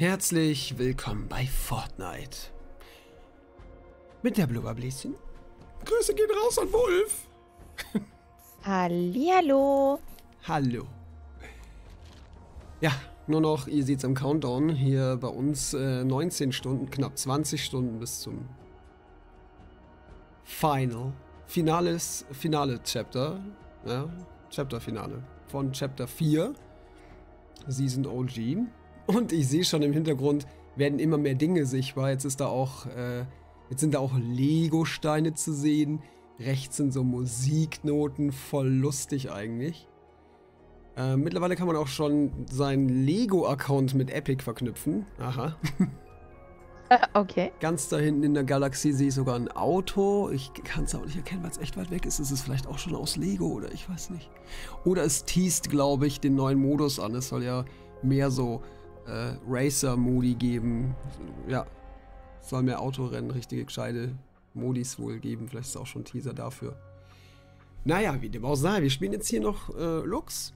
Herzlich willkommen bei Fortnite. Mit der Blubberbläschen. Grüße gehen raus an Wolf. Hallihallo. Hallo. Ja, nur noch, ihr seht es am Countdown, hier bei uns äh, 19 Stunden, knapp 20 Stunden bis zum Final. Finales, finale Chapter. Ja, Chapter-Finale. Von Chapter 4. Season OG. Und ich sehe schon im Hintergrund werden immer mehr Dinge sichtbar. Jetzt ist da auch, äh, jetzt sind da auch Lego-Steine zu sehen. Rechts sind so Musiknoten, voll lustig eigentlich. Äh, mittlerweile kann man auch schon seinen Lego-Account mit Epic verknüpfen. Aha. okay. Ganz da hinten in der Galaxie sehe ich sogar ein Auto. Ich kann es auch nicht erkennen, weil es echt weit weg ist. Ist es vielleicht auch schon aus Lego oder ich weiß nicht. Oder es teast, glaube ich, den neuen Modus an. Es soll ja mehr so äh, Racer-Modi geben. Ja, soll mehr Autorennen, richtige gescheite Modis wohl geben. Vielleicht ist auch schon ein Teaser dafür. Naja, wie dem auch sei. Wir spielen jetzt hier noch äh, Lux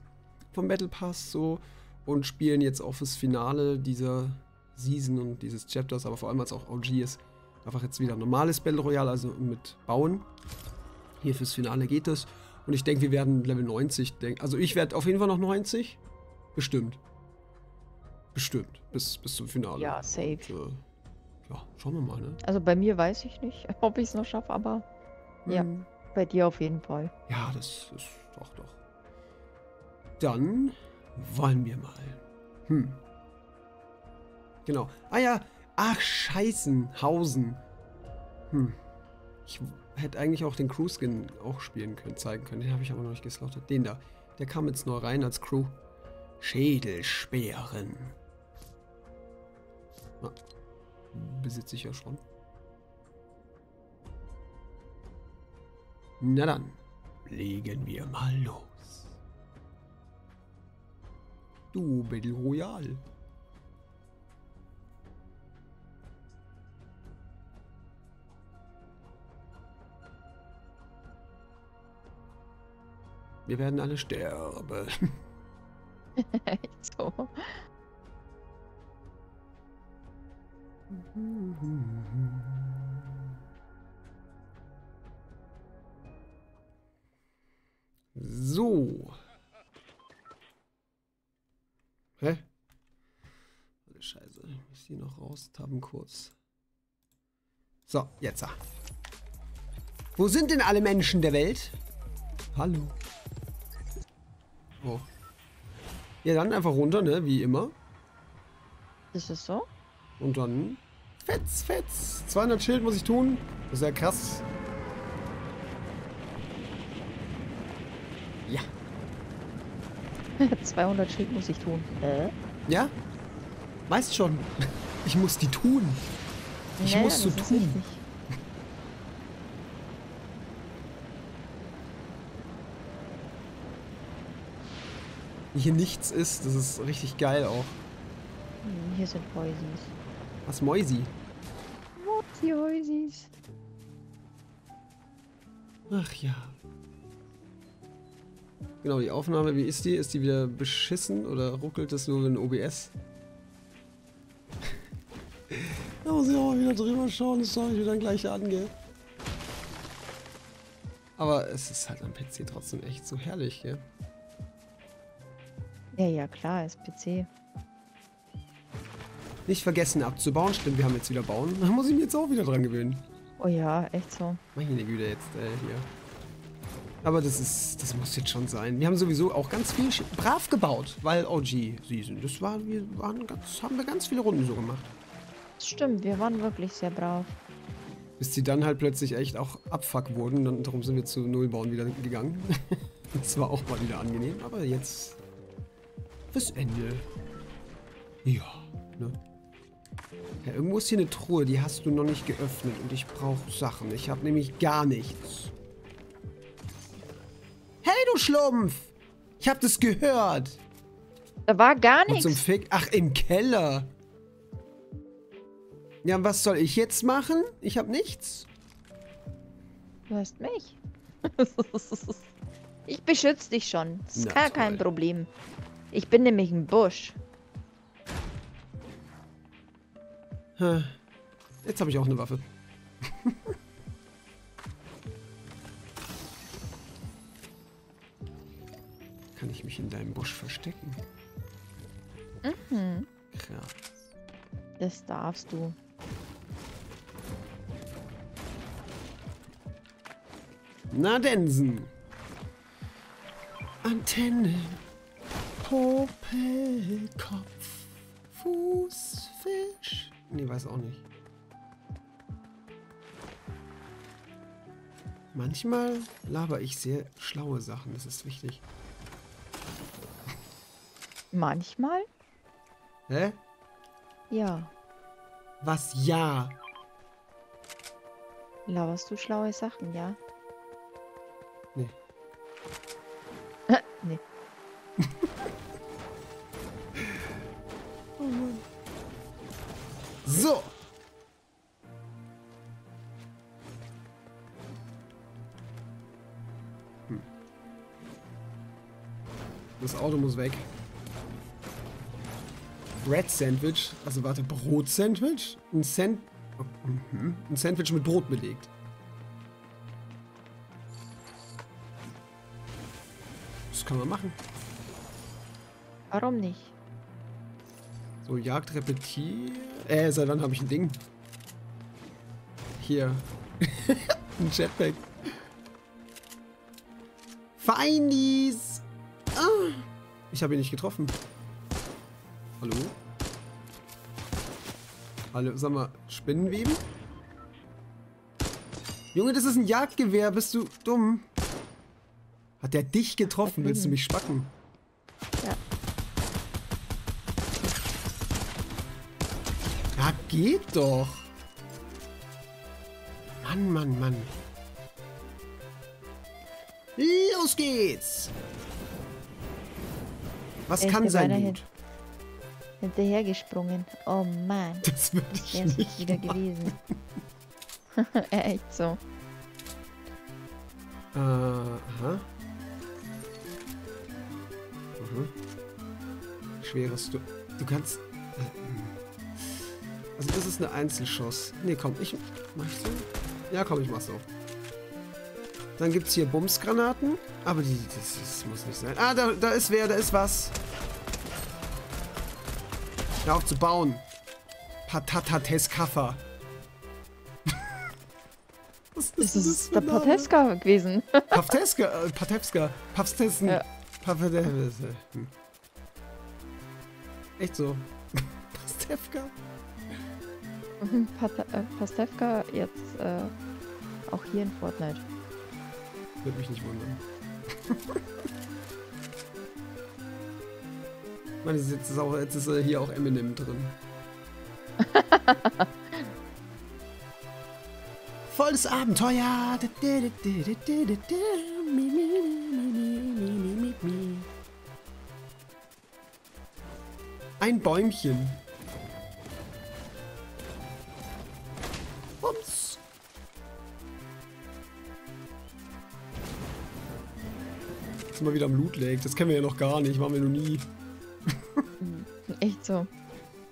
vom Battle Pass so und spielen jetzt auch fürs Finale dieser Season und dieses Chapters, aber vor allem als auch OG ist, einfach jetzt wieder normales Battle Royale, also mit Bauen. Hier fürs Finale geht es. Und ich denke, wir werden Level 90, denk, also ich werde auf jeden Fall noch 90. Bestimmt. Bestimmt. Bis, bis zum Finale. Ja, safe. Und, äh, ja, schauen wir mal, ne? Also bei mir weiß ich nicht, ob ich es noch schaffe, aber ja, Hm. bei dir auf jeden Fall. Ja, das ist doch, doch. Dann wollen wir mal. Hm. Genau. Ah ja. Ach, Scheißenhausen. Hm. Ich hätte eigentlich auch den Crew-Skin auch spielen können, zeigen können. Den habe ich aber noch nicht geslaughtert. Den da. Der kam jetzt neu rein als Crew. Schädelsperren. Na, besitze ich ja schon. Na dann, legen wir mal los. Du Battle Royale. Wir werden alle sterben. So. So. Hä? Alle Scheiße. Ich muss die noch raustappen kurz. So, jetzt. Wo sind denn alle Menschen der Welt? Hallo. Oh. Ja, dann einfach runter, ne? Wie immer. Ist es so? Und dann. Fetz, fetz. 200 Schild muss ich tun. Das ist ja krass. Ja. 200 Schild muss ich tun. Äh? Ja? Weißt schon. Ich muss die tun. Ich muss so tun. Hier nichts ist. Das ist richtig geil auch. Hm, Hier sind Häusis. Was Mäusi? Die Häusis. Ach ja. Genau, die Aufnahme, wie ist die? Ist die wieder beschissen oder ruckelt es nur in OBS? da muss ich auch mal wieder drüber schauen, das schaue ich wieder gleich an, gell? Aber es ist halt am PC trotzdem echt so herrlich, gell? Ja, ja, klar, ist PC. Nicht vergessen abzubauen, stimmt, wir haben jetzt wieder bauen. Da muss ich mich jetzt auch wieder dran gewöhnen. Oh ja, echt so. Meine Güte jetzt äh, hier. Aber das ist, das muss jetzt schon sein. Wir haben sowieso auch ganz viel brav gebaut, weil OG Season. Das war, wir waren ganz, haben wir ganz viele Runden so gemacht. Das stimmt, wir waren wirklich sehr brav. Bis die dann halt plötzlich echt auch abfuck wurden. Dann, darum sind wir zu Nullbauen wieder gegangen. das war auch mal wieder angenehm. Aber jetzt fürs Ende. Ja, ne? Ja, irgendwo ist hier eine Truhe, die hast du noch nicht geöffnet und ich brauche Sachen. Ich habe nämlich gar nichts. Hey, du Schlumpf! Ich habe das gehört. Da war gar Und zum nichts. Fick. Ach, im Keller. Ja, und was soll ich jetzt machen? Ich habe nichts. Du hast mich. ich beschütze dich schon. Das ist Na, gar toll. kein Problem. Ich bin nämlich ein Busch. Jetzt habe ich auch eine Waffe. Kann ich mich in deinem Busch verstecken? Mhm. Krass. Das darfst du. Na Densen. Antenne. Popel, Kopf, Fuß, Fisch. Nee, weiß auch nicht. Manchmal laber ich sehr schlaue Sachen, das ist wichtig. Manchmal? Hä? Ja. Was ja? Laberst du schlaue Sachen, ja? Nee. nee. Auto muss weg. Red Sandwich. Also warte, Brot Sandwich? Ein Sand... Oh, mhm. Ein Sandwich mit Brot belegt. Das kann man machen. Warum nicht? So, Jagd repetiert. Äh, seit wann habe ich ein Ding? Hier. ein Jetpack. Feindies! Ah, ich habe ihn nicht getroffen. Hallo? Hallo, sag mal, Spinnenweben? Junge, das ist ein Jagdgewehr, bist du dumm? Hat der dich getroffen? Willst du mich spacken? Ja. Ja, geht doch. Mann, Mann, Mann. Los geht's. Was Er kann sein Mut? Hinterhergesprungen. Oh Mann. Das würde ich nicht nicht wieder gewesen. Echt so. Äh, aha. Mhm. Schweres du. Du kannst. äh, Also das ist eine Einzelschuss. Nee, komm, ich. Mach ich so? Ja, komm, ich mach so. Dann gibt's hier Bumsgranaten. Aber die. Das, das muss nicht sein. Ah, da, da ist wer, da ist was. Hör auf zu bauen. Patatates Kaffer. Was Das ist für der ein Name? Pateska gewesen. Pafteska, äh, Patewska, Pafstessen. Ja. Hm. Echt so. Pastewka? Äh, Pastewka jetzt äh, auch hier in Fortnite. Würde mich nicht wundern. Ich meine, jetzt ist, auch, jetzt ist äh, hier auch Eminem drin. Volles Abenteuer. Ein Bäumchen. Bums. Jetzt sind wir wieder am Loot Lake. Das kennen wir ja noch gar nicht. Machen wir noch nie. Echt so.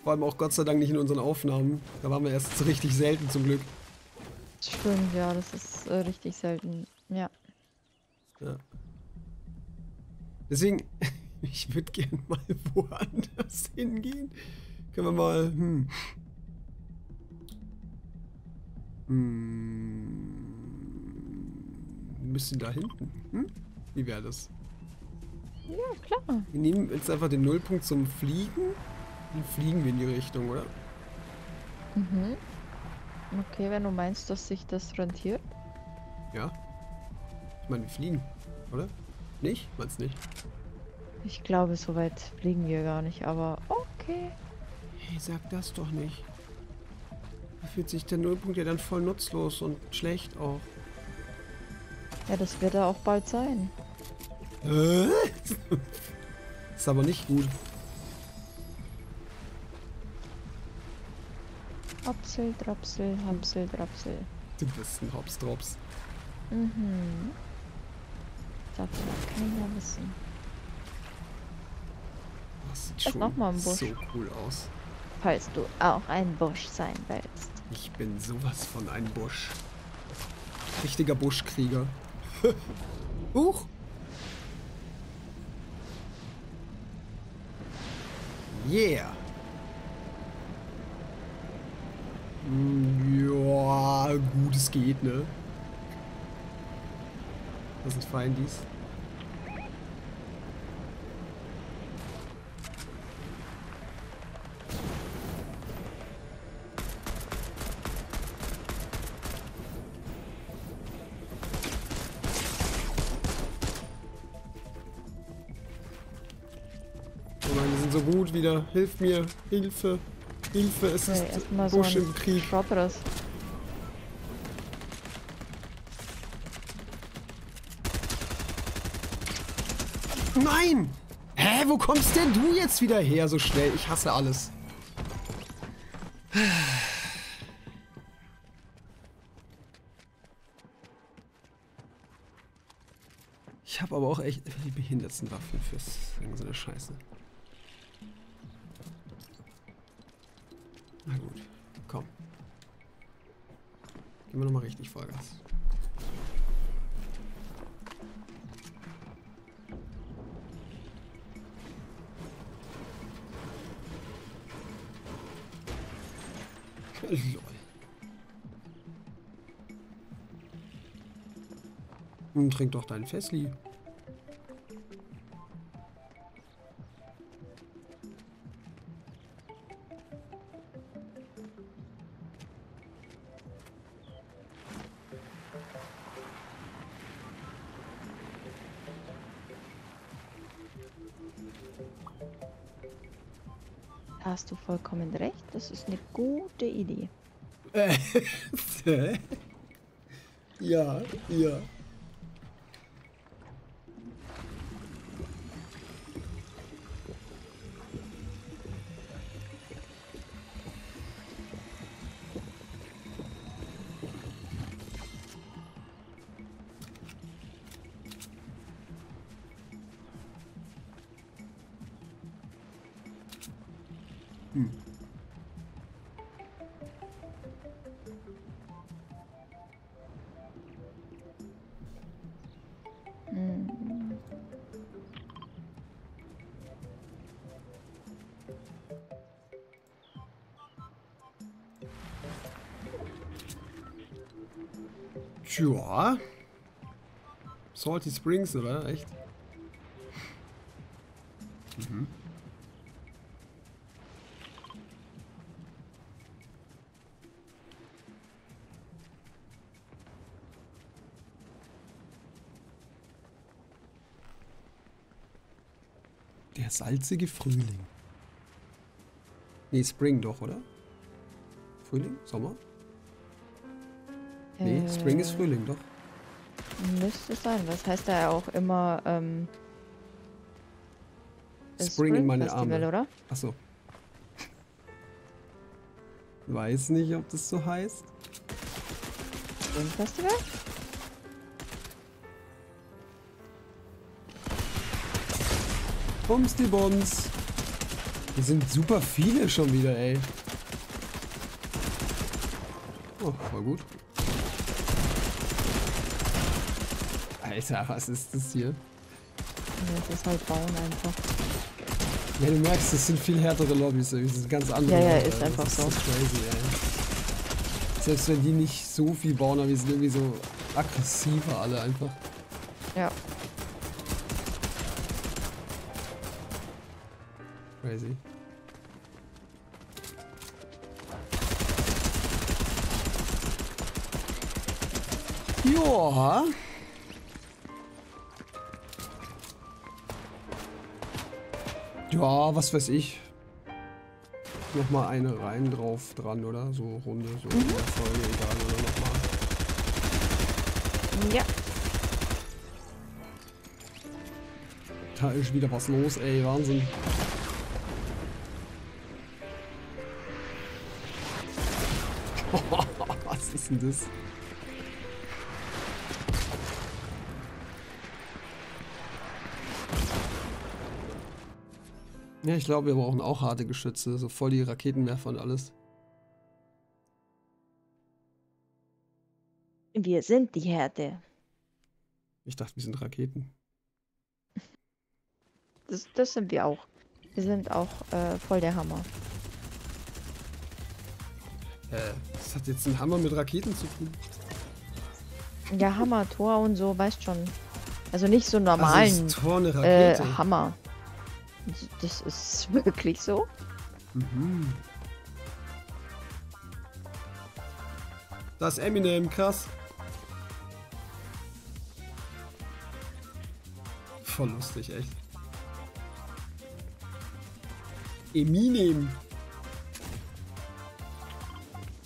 Vor allem auch Gott sei Dank nicht in unseren Aufnahmen. Da waren wir erst richtig selten zum Glück. Stimmt, ja, das ist äh, richtig selten. Ja. Ja. Deswegen, ich würde gern mal woanders hingehen. Können wir mal. Hm. Hm. Ein bisschen da hinten. Hm? Wie wäre das? Ja, klar. Wir nehmen jetzt einfach den Nullpunkt zum Fliegen. Dann fliegen wir in die Richtung, oder? Mhm. Okay, wenn du meinst, dass sich das rentiert. Ja. Ich meine, wir fliegen, oder? Nicht? Meinst nicht? Ich glaube, so weit fliegen wir gar nicht, aber okay. Hey, sag das doch nicht. Da fühlt sich der Nullpunkt ja dann voll nutzlos und schlecht auch. Ja, das wird er auch bald sein. Äh? Ist aber nicht gut. Apsel, Drapsel, Hamsel, Drapsel. Du bist ein Hops-Drops. Mhm. Darf ja keiner wissen. Das sieht Das schon mach mal im Busch. so cool aus. falls du auch ein Busch sein willst. Ich bin sowas von ein Busch. Richtiger Buschkrieger. Huch! Yeah! Mm, Ja, gut, es geht, ne? Das sind Feindis. Hilf mir. Hilfe. Hilfe. Es Okay, ist so Busch ein im Krieg. Schrottriss. Nein! Hä, wo kommst denn du jetzt wieder her so schnell? Ich hasse alles. Ich habe aber auch echt die behindertsten Waffen fürs so eine Scheiße. Nun trink doch dein Fessli. Vollkommen recht. Das ist eine gute Idee. Äh, ja, ja. Tja. Salty Springs, oder? Echt? Mhm. Der salzige Frühling. Nee, Spring doch, oder? Frühling? Sommer? Spring ist Frühling, doch. Müsste sein. Was heißt da ja auch immer ähm, das Spring in meine Festival, Arme. oder? Achso. Weiß nicht, ob das so heißt. Spring Festival? Bums die Bums. Hier sind super viele schon wieder, ey. Oh, voll gut. Alter, was ist das hier? Ja, das ist halt bauen einfach. Ja, du merkst, das sind viel härtere Lobbys, das sind ganz andere. Ja, ja, ist das einfach ist so. crazy, ey. Selbst wenn die nicht so viel bauen, aber die sind irgendwie so aggressiver alle einfach. Ja. Crazy. Ja. Ja, was weiß ich. Nochmal eine rein drauf dran, oder? So Runde, so der Folge, egal, oder nochmal. Ja. Da ist wieder was los, ey, Wahnsinn. was ist denn das? Ja, ich glaube, wir brauchen auch harte Geschütze, so voll die Raketenwerfer und alles. Wir sind die Härte. Ich dachte, wir sind Raketen. Das, das sind wir auch. Wir sind auch äh, voll der Hammer. Äh, das hat jetzt ein Hammer mit Raketen zu tun. Ja, Hammer, Tor und so, weißt schon. Also nicht so Also normalen ist Tor eine äh, Rakete. Hammer. Das ist wirklich so. mhm. Das ist Eminem, krass. Voll lustig, echt. Eminem.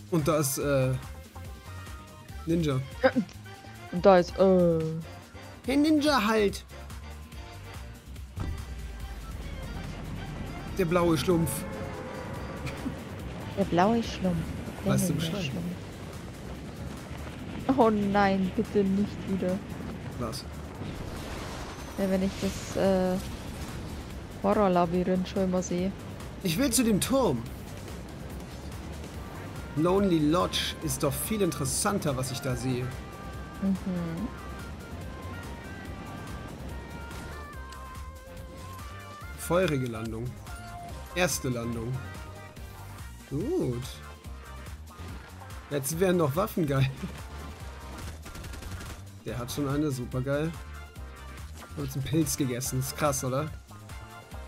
Und da ist, äh, Ninja. Und da ist, äh, Hey Ninja halt! Der blaue Schlumpf. der blaue Schlumpf. Der Weißt du Bescheid? Schlumpf. Oh nein, bitte nicht wieder. Was? Ja, wenn ich das äh, Horrorlabyrinth schon immer sehe. Ich will zu dem Turm. Lonely Lodge ist doch viel interessanter, was ich da sehe. Mhm. Feurige Landung. Erste Landung. Gut. Jetzt wären noch Waffen geil. Der hat schon eine, super geil. Hab jetzt einen Pilz gegessen, ist krass, oder?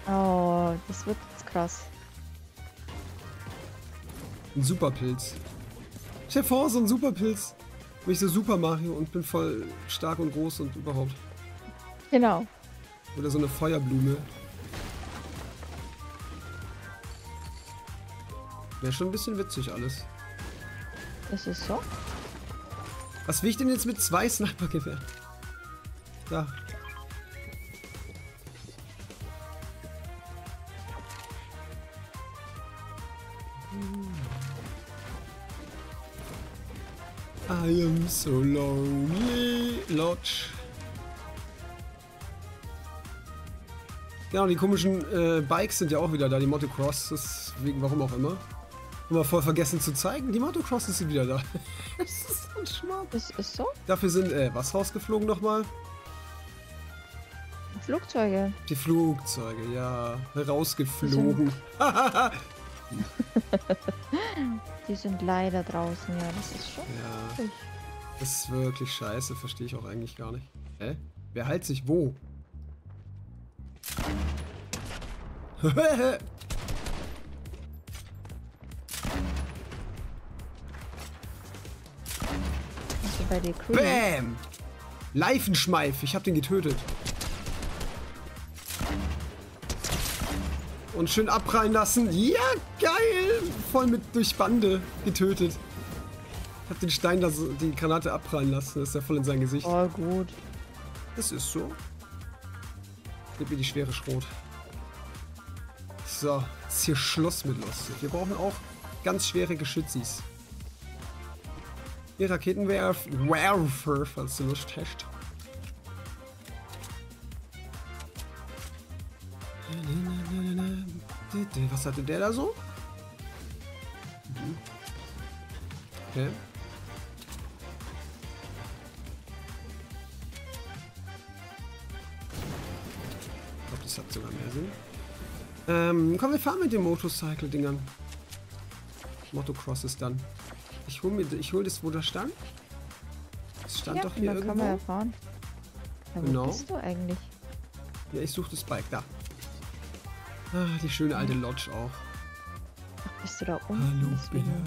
Oh, das wird jetzt krass. Ein Superpilz. Stell dir vor, so ein Superpilz. Bin ich so Super Mario und bin voll stark und groß und überhaupt. Genau. Oder so eine Feuerblume. Wäre schon ein bisschen witzig alles. Das ist so. Was will ich denn jetzt mit zwei Snipergewehren? Da. I am so lonely, Lodge. Genau, die komischen äh, Bikes sind ja auch wieder da, die Motocross, deswegen, warum auch immer. Wir voll vergessen zu zeigen, die Motocrosses sind wieder da. das ist so ein Schmarrn. Das ist so. Dafür sind, äh, was rausgeflogen nochmal? Flugzeuge. Die Flugzeuge, ja. Rausgeflogen. Die sind leider draußen. Ja, das ist schon. ja, das ist wirklich scheiße, verstehe ich auch eigentlich gar nicht. Hä? Wer heilt sich wo? bei dir Crew. Bam! Leifenschmeif, ich hab den getötet. Und schön abprallen lassen. Ja, geil! Voll mit durch Bande getötet. Ich hab den Stein da so, die Granate abprallen lassen. Das ist ja voll in sein Gesicht. Oh, gut. Das ist so. Gib mir die schwere Schrot. So, ist hier Schluss mit lustig. Wir brauchen auch ganz schwere Geschützis. Hier Raketenwerfer, Werfer, falls du Lust hast. Was hatte der da so? Okay. Ich glaube, das hat sogar mehr Sinn. Ähm, komm, wir fahren mit den Motorcycle-Dingern. Motocross ist dann. Ich hol, mir, ich hol das, wo das stand. Das stand Ja, doch hier dann kann man ja irgendwo. fahren. Ja, wo Genau. bist du eigentlich? Ja, ich suche das Bike. Da. Ah, die schöne alte Lodge auch. Ach, bist du da unten? Hallo, Deswegen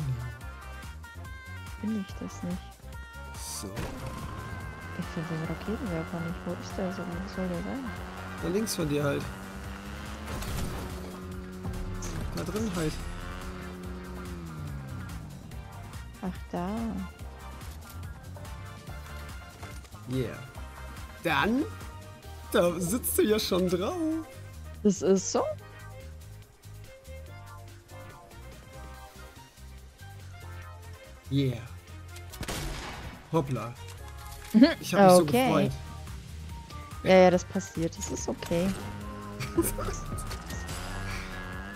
bin ich das nicht. So. Ich finde den Raketenwerfer nicht. Wo ist der so? Wo soll der sein? Da links von dir halt. Da drin halt. Ach, da. Yeah. Dann, da sitzt du ja schon drauf. Das ist so? Yeah. Hoppla. Ich habe mich so Okay. gefreut. Ja, ja, das passiert. Das ist okay.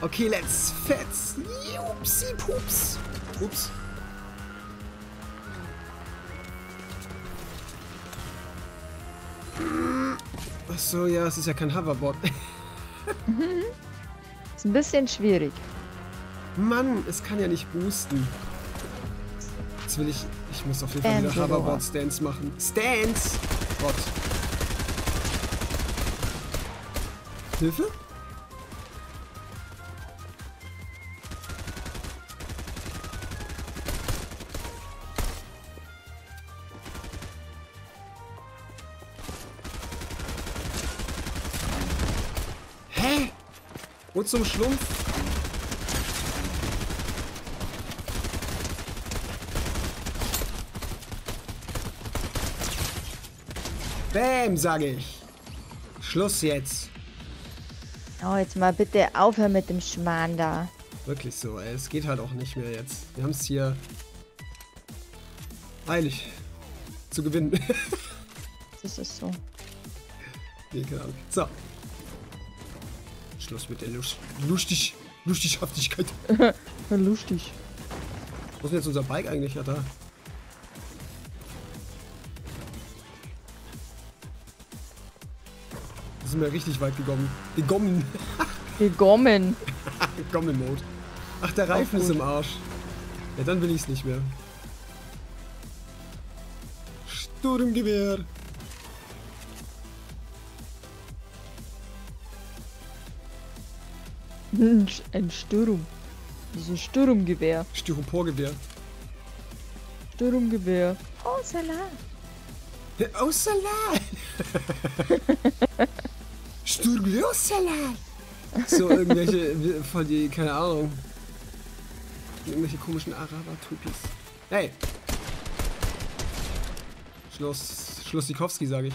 Okay, let's fetz. Upsi pups. Ups. Achso, ja, es ist ja kein Hoverboard. Ist ein bisschen schwierig. Mann, es kann ja nicht boosten. Jetzt will ich... Ich muss auf jeden Fall wieder oder Hoverboard-Stands machen. Stands! Gott. Hilfe? Zum Schlumpf? Bäm, sage ich. Schluss jetzt. Oh, jetzt mal bitte aufhören mit dem Schmarrn da. Wirklich so, ey. Es geht halt auch nicht mehr jetzt. Wir haben es hier eilig zu gewinnen. Das ist so. nee, Ahnung. So. Schluss mit der Lust Lustig Lustighaftigkeit. Lustig. Wo ist denn jetzt unser Bike eigentlich? Ja, da. Da sind wir richtig weit gekommen. Gekommen. Gekommen. Gekommen-Mode. Ach, der Reifen ist im Arsch. Ja, dann will ich es nicht mehr. Sturmgewehr. Ein Sturm. Das ist ein Sturmgewehr. Styroporgewehr. Sturmgewehr. Oh, Salat. Oh, Salat! Sturmgewehr, oh, Salat! So irgendwelche, von die, keine Ahnung. Irgendwelche komischen Araber-Typis. Hey! Schloss, Schlussikowski, sage ich.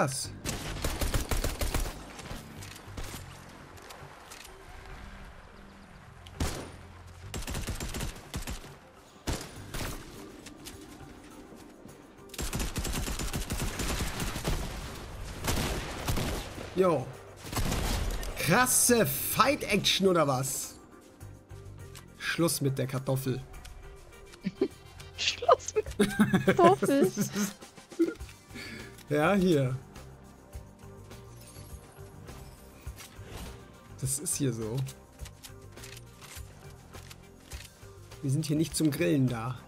Krass. Jo. Krasse Fight-Action oder was? Schluss mit der Kartoffel. Schluss mit Kartoffel. Ja, hier. Das ist hier so. Wir sind hier nicht zum Grillen da.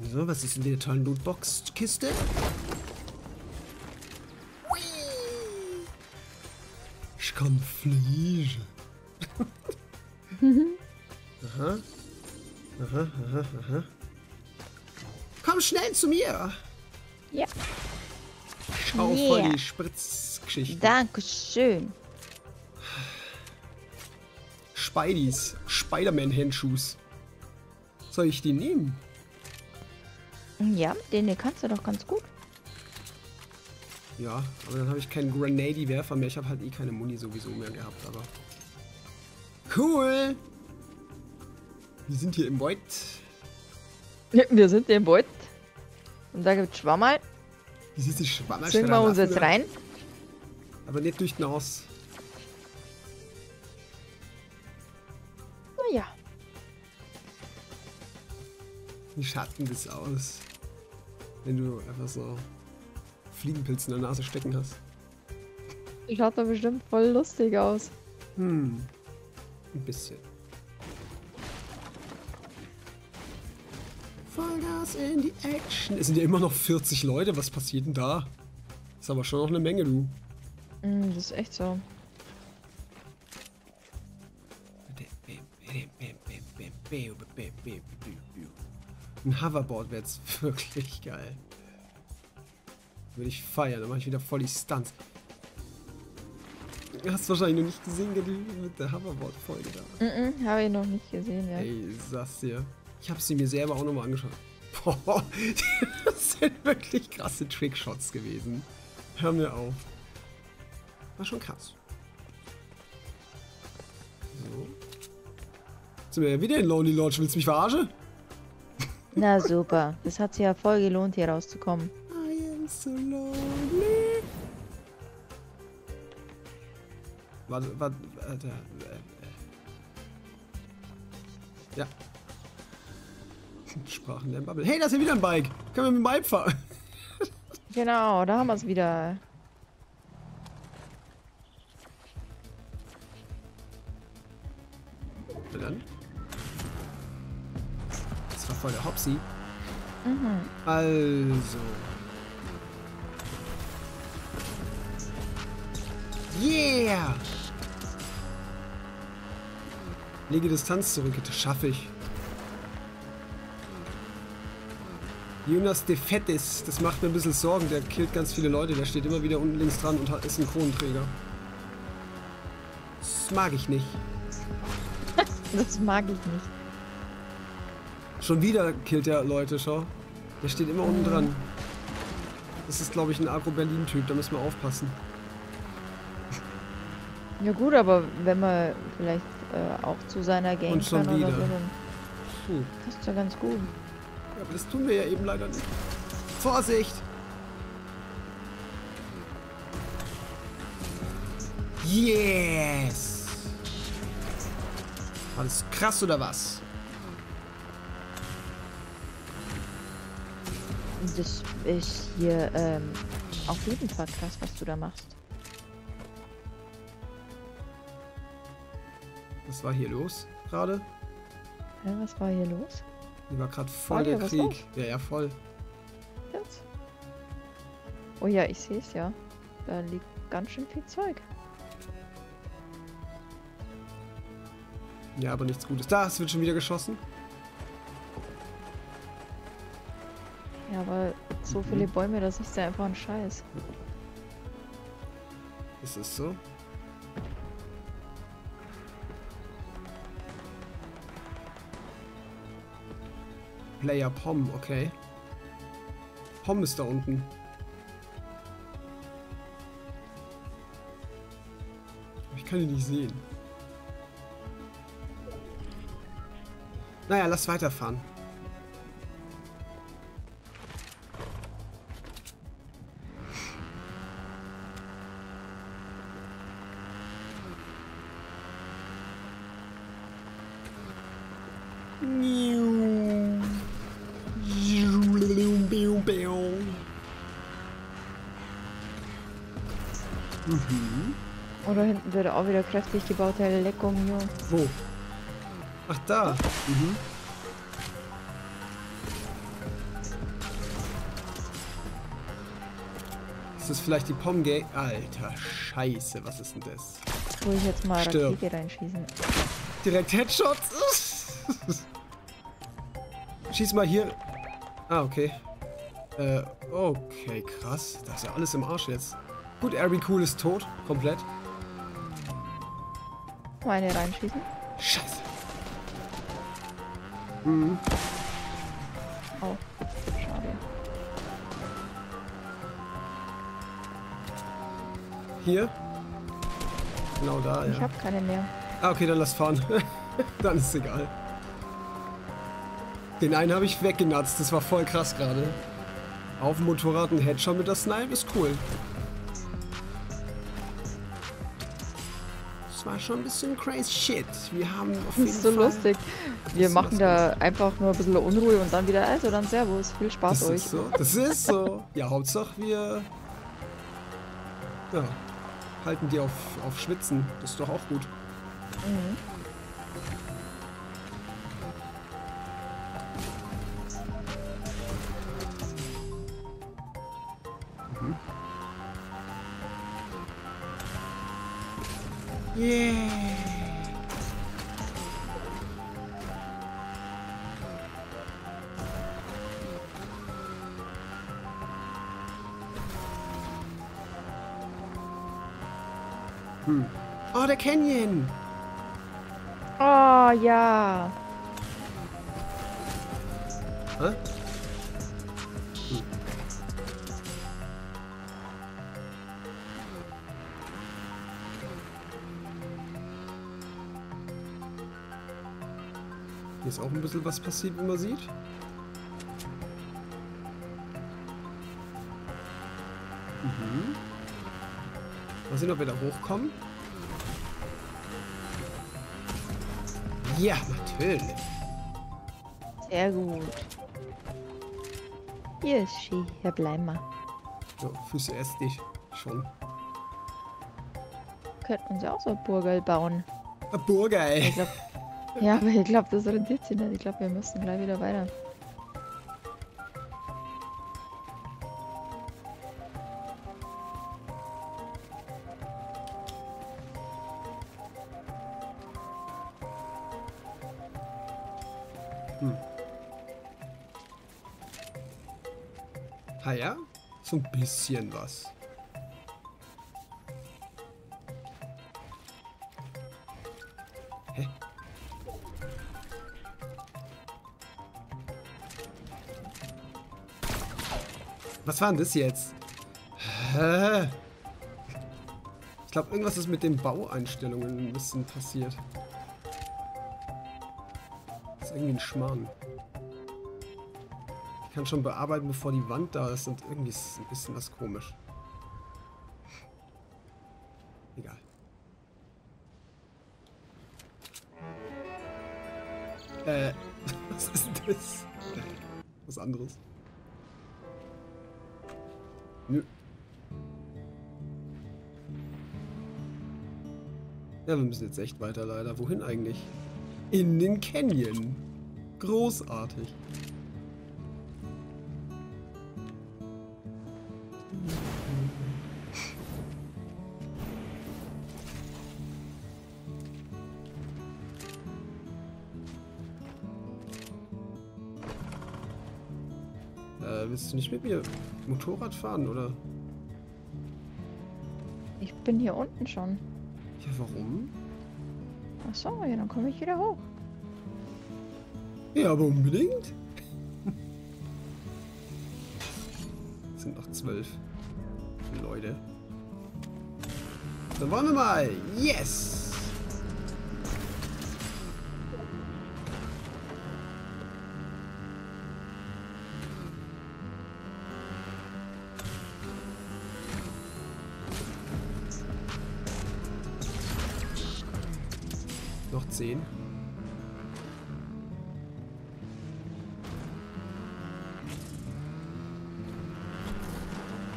So, was ist in der tollen Lootbox-Kiste? Ich kann fliegen. aha. Aha, aha, aha. Komm schnell zu mir. Ja. Schau voll Yeah. die Spritzgeschichte. Dankeschön. Spideys. Spider-Man-Handschuhs. Soll ich die nehmen? Ja, den hier kannst du doch ganz gut. Ja, aber dann habe ich keinen Grenady-Werfer mehr. Ich habe halt eh keine Muni sowieso mehr gehabt, aber. Cool! Wir sind hier im Void. Wir sind im Wald. Und da gibt's Schwammerl. Wie sieht die Schwammer Zwingen wir uns jetzt rein. Aber nicht durch den Haus. Naja. Wie schatten das aus? Wenn du einfach so Fliegenpilz in der Nase stecken hast. Schaut doch bestimmt voll lustig aus. Hm. Ein bisschen. Vollgas in die Action. Es sind ja immer noch 40 Leute. Was passiert denn da? Ist aber schon noch eine Menge, du. Mm, das ist echt so. Ein Hoverboard wäre jetzt wirklich geil. Würde ich feiern, dann mache ich wieder voll die Stunts. Du hast wahrscheinlich noch nicht gesehen, mit der Hoverboard-Folge da. Mm -mm, habe ich noch nicht gesehen, ja. Ey, sag's dir. Ich habe sie mir selber auch nochmal angeschaut. Das sind wirklich krasse Trickshots gewesen. Hör mir auf. War schon krass. So. Jetzt sind wir ja wieder in Lonely Lodge. Willst du mich verarschen? Na super. Das hat sich ja voll gelohnt, hier rauszukommen. I am so lonely. Warte, warte, warte. Ja. Sprachen der Bubble. Hey, da ist ja wieder ein Bike. Können wir mit dem Bike fahren? Genau, da haben wir es wieder. Na dann. Das war voll der Hopsi. Mhm. Also. Yeah! Lege Distanz zurück, das schaffe ich. Jonas de Fettis, das macht mir ein bisschen Sorgen, der killt ganz viele Leute, der steht immer wieder unten links dran und ist ein Kronenträger. Das mag ich nicht. Das mag ich nicht. Schon wieder killt er Leute, schau. Der steht immer unten dran. Das ist, glaube ich, ein Agro-Berlin-Typ, da müssen wir aufpassen. Ja gut, aber wenn man vielleicht äh, auch zu seiner Gang Und schon kann oder so, dann Puh. passt ja ganz gut. Ja, aber das tun wir ja eben leider nicht. Vorsicht! Yes! War das krass oder was? Das ist hier ähm, auf jeden Fall krass, was du da machst. Was war hier los gerade? Hä, was war hier los? Hier war gerade voll War der Krieg. Ja, ja, voll. Jetzt? Oh ja, ich sehe es ja. Da liegt ganz schön viel Zeug. Ja, aber nichts Gutes. Da, es wird schon wieder geschossen. Ja, aber so viele Bäume, das ist ja einfach ein Scheiß. Ist es so? Player Pom, okay. Pom ist da unten. Ich kann ihn nicht sehen. Naja, lass weiterfahren. Mhm. Oder hinten wird auch wieder kräftig gebaut, der Lecco Mio. Wo? Ach, da. Mhm. Ist das vielleicht die Pomgay? Alter, scheiße, was ist denn das? Wo ich jetzt mal Stirb. Rakete reinschießen. Direkt Headshots. Schieß mal hier. Ah, okay. Äh, okay, krass. Das ist ja alles im Arsch jetzt. Gut, Airy Cool ist tot. Komplett. Mal eine reinschießen. Scheiße. Mhm. Oh, schade. Hier. Genau da, Ich ja. habe keine mehr. Ah, okay, dann lass fahren. dann ist es egal. Den einen habe ich weggenatzt. Das war voll krass gerade. Auf dem Motorrad ein Headshot mit der Snipe ist cool. Schon ein bisschen crazy shit. Wir haben auf Das jeden ist so Fall... lustig. Wir machen da einfach nur ein bisschen Unruhe und dann wieder, also dann Servus. Viel Spaß Das euch. ist so. Das ist so. Ja, Hauptsache wir... Ja. Halten die auf, auf Schwitzen. Das ist doch auch gut. Mhm. Yeah. Hm. Oh, der Canyon. Oh ja. Hä? Ist auch ein bisschen was passiert, wie man sieht. Mhm. Mal sehen, ob wir da hochkommen. Ja, natürlich. Sehr gut. Hier ist Ski, hier bleiben wir. So, Füße erst dich schon. Könnten uns ja auch so ein Burgel bauen. Ein Burger, ey. Ich glaub, ja, aber ich glaube, das rentiert sich nicht. Ich glaube, wir müssen gleich wieder weiter. Ah ja? So ein bisschen was. War das jetzt? Hä? Ich glaube, irgendwas ist mit den Baueinstellungen ein bisschen passiert. Das ist irgendwie ein Schmarrn. Ich kann schon bearbeiten, bevor die Wand da ist und irgendwie ist ein bisschen was komisch. Nö. Ja, wir müssen jetzt echt weiter leider. Wohin eigentlich? In den Canyon. Großartig. Willst du nicht mit mir Motorrad fahren, oder? Ich bin hier unten schon. Ja, warum? Ach so, ja, dann komme ich wieder hoch. Ja, aber unbedingt. Es sind noch zwölf Leute. Dann wollen wir mal. Yes! Zehn.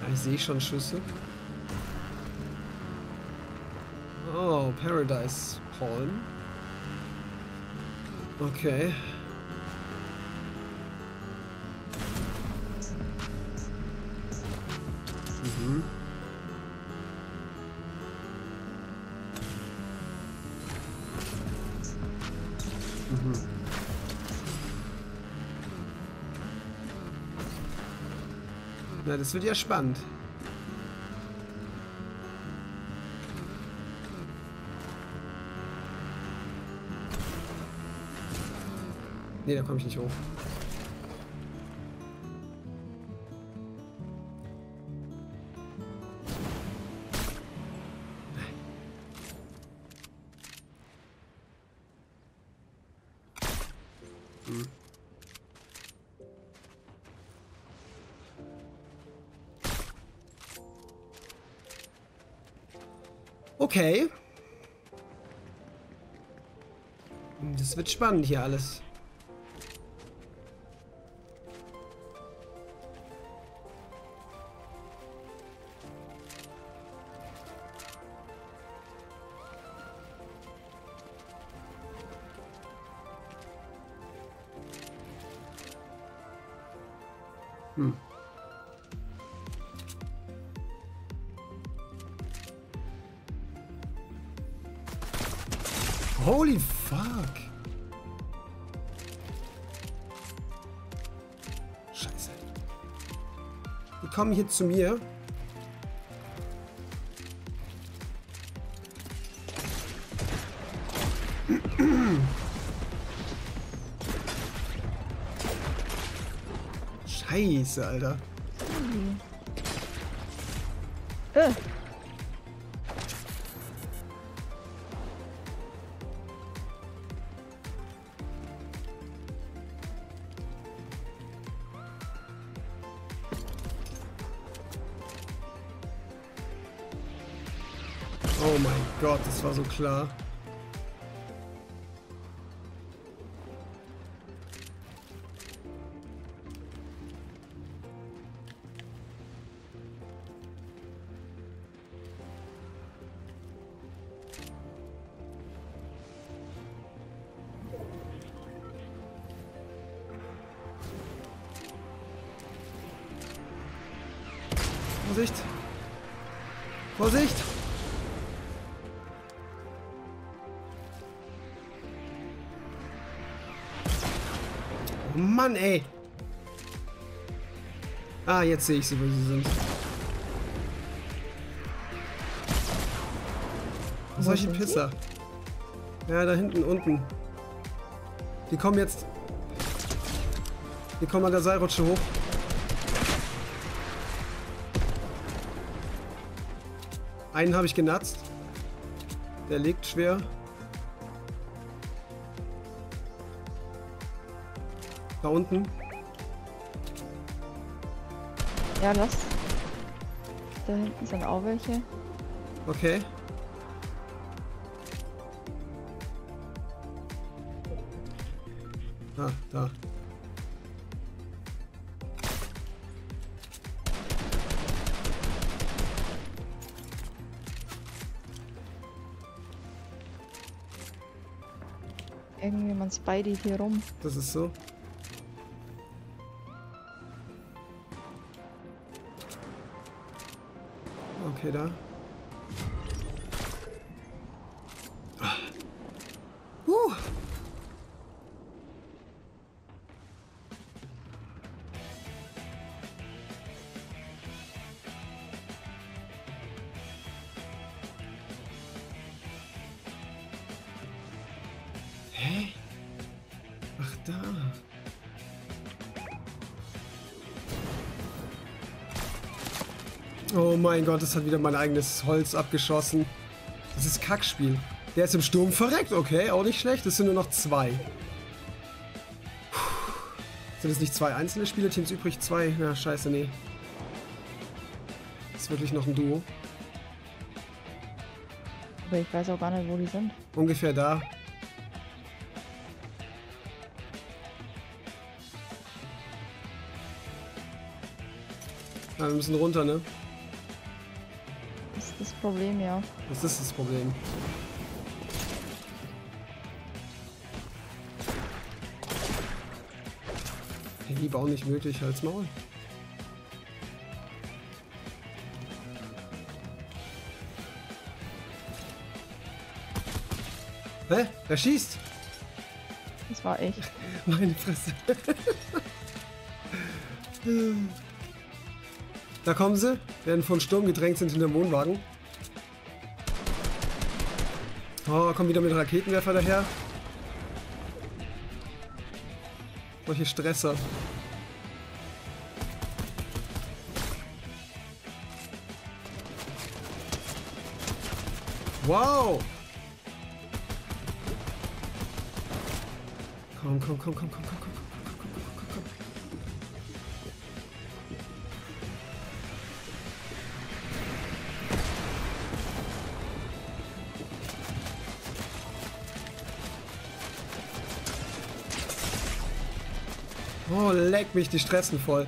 Ja, ich sehe schon Schüsse. Oh, Paradise Palm. Okay. Das wird ja spannend. Nee, da komme ich nicht hoch. Okay. Das wird spannend hier alles. Hm. Holy fuck. Scheiße. Die kommen hier zu mir. Scheiße, Alter. War so klar. Vorsicht! Vorsicht! Mann, ey! Ah, jetzt sehe ich sie, wo sie sind. Solche? Pisser. Ja, da hinten, unten. Die kommen jetzt... Die kommen an der Seilrutsche hoch. Einen habe ich genatzt. Der liegt schwer. Da unten. Ja, lass. Da hinten sind auch welche. Okay. Ah, da. Irgendjemand spidey hier rum. Das ist so. Hitter. Mein Gott, das hat wieder mein eigenes Holz abgeschossen. Das ist Kackspiel. Der ist im Sturm verreckt, okay, auch nicht schlecht. Es sind nur noch zwei. Puh. Sind es nicht zwei einzelne Spielerteams übrig? Zwei? Na, scheiße, nee. Das ist wirklich noch ein Duo. Aber ich weiß auch gar nicht, wo die sind. Ungefähr da. Na, wir müssen runter, ne? Das ist das Problem, ja. Das ist das Problem. Hey, Hieb auch nicht möglich, als Maul. Hä? Wer schießt? Das war ich. Meine Fresse. da kommen sie, werden von Sturm gedrängt, sind hinter dem Wohnwagen. Oh, kommen wieder mit Raketenwerfer daher. Solche Stresser. Wow! Komm, komm, komm, komm, komm, komm, komm, komm, leck mich, die stressen voll.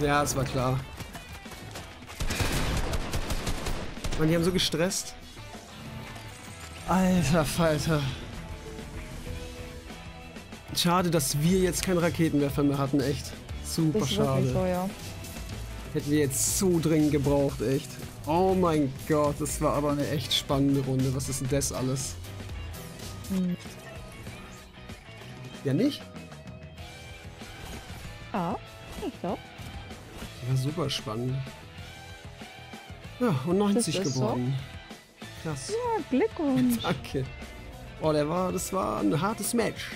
Ja, es war klar. Mann, die haben so gestresst. Alter Falter. Schade, dass wir jetzt keinen Raketenwerfer mehr hatten, echt. Super schade. so, ja. Hätten wir jetzt so dringend gebraucht, echt. Oh mein Gott, das war aber eine echt spannende Runde. Was ist denn das alles? Hm. Ja, nicht? Ah, ich glaube. War super spannend. Ja, und 90 Das ist so? geworden. Krass. Ja, Glückwunsch. Danke. Oh, der war, das war ein hartes Match.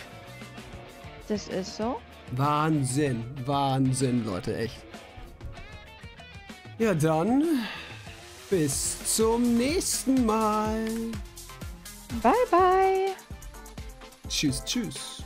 Das ist so. Wahnsinn, Wahnsinn, Leute, echt. Ja, dann bis zum nächsten Mal. Bye, bye. Tschüss, tschüss.